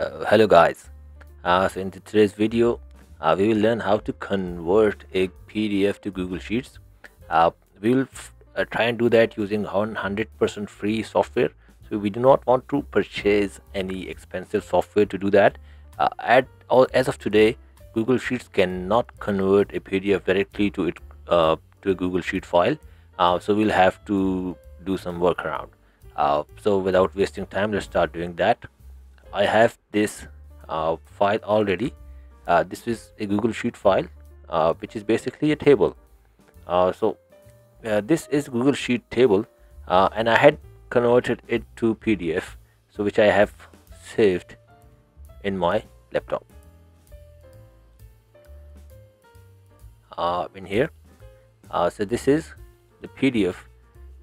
Uh, hello guys. Uh, so in today's video uh, we will learn how to convert a PDF to Google Sheets. Uh, we will uh, try and do that using 100% free software. So we do not want to purchase any expensive software to do that. Uh, at as of today Google Sheets cannot convert a PDF directly to it to a Google Sheet file. So we'll have to do some workaround. So without wasting time let's start doing that I have this uh, file already. Uh, this is a Google Sheet file uh, which is basically a table. Uh, so uh, this is Google Sheet table and I had converted it to PDF so which I have saved in my laptop. In here. So this is the PDF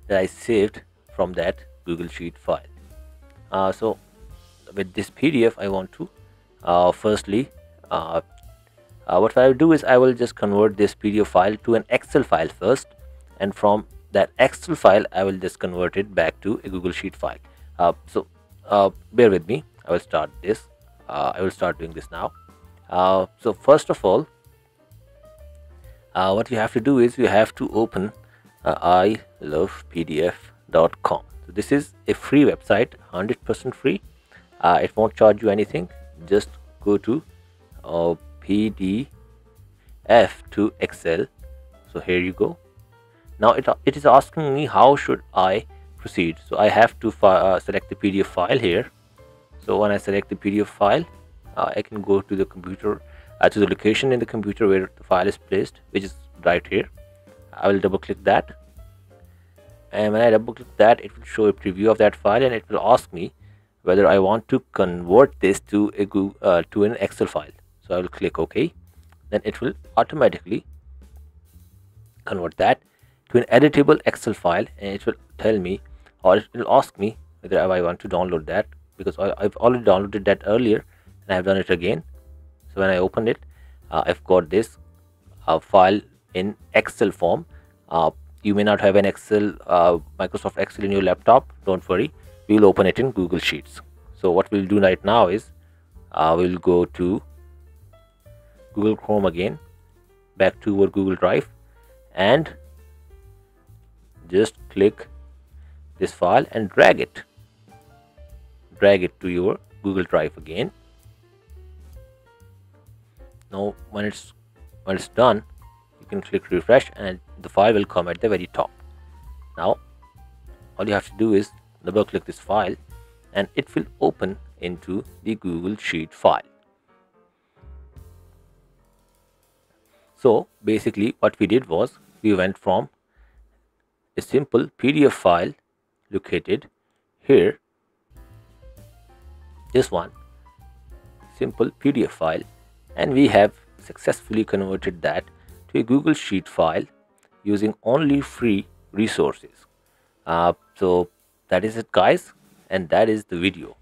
that I saved from that Google Sheet file. So with this PDF I want to uh, firstly uh, uh, what I will do is I will just convert this PDF file to an Excel file first and from that Excel file I will just convert it back to a Google Sheet file. Uh, so uh, bear with me. I will start this. Uh, I will start doing this now. So first of all what you have to do is you have to open I love pdf.com so this is a free website 100% free uh, it won't charge you anything. Just go to uh, pdf to excel. So here you go. Now it, it is asking me how should i proceed. So i have to uh, select the pdf file here. So when i select the pdf file uh, i can go to the computer uh, to the location in the computer where the file is placed which is right here. I will double click that. And when i double click that it will show a preview of that file and it will ask me whether I want to convert this to a Google, uh, to an Excel file. So I will click OK. Then it will automatically convert that to an editable Excel file and it will tell me or it will ask me whether I want to download that because I, have already downloaded that earlier and I've done it again. So when I open it, uh, I've got this uh, file in Excel form. Uh, you may not have an Excel, uh, Microsoft Excel in your laptop. Don't worry we will open it in Google Sheets. So what we'll do right now is uh, we'll go to Google Chrome again, back to our Google Drive and just click this file and drag it. Drag it to your Google Drive again. Now when it's when it's done, you can click refresh and the file will come at the very top. Now all you have to do is double click this file and it will open into the Google Sheet file. So basically what we did was we went from a simple PDF file located here this one simple PDF file and we have successfully converted that to a Google Sheet file using only free resources. Uh, so that is it guys. And that is the video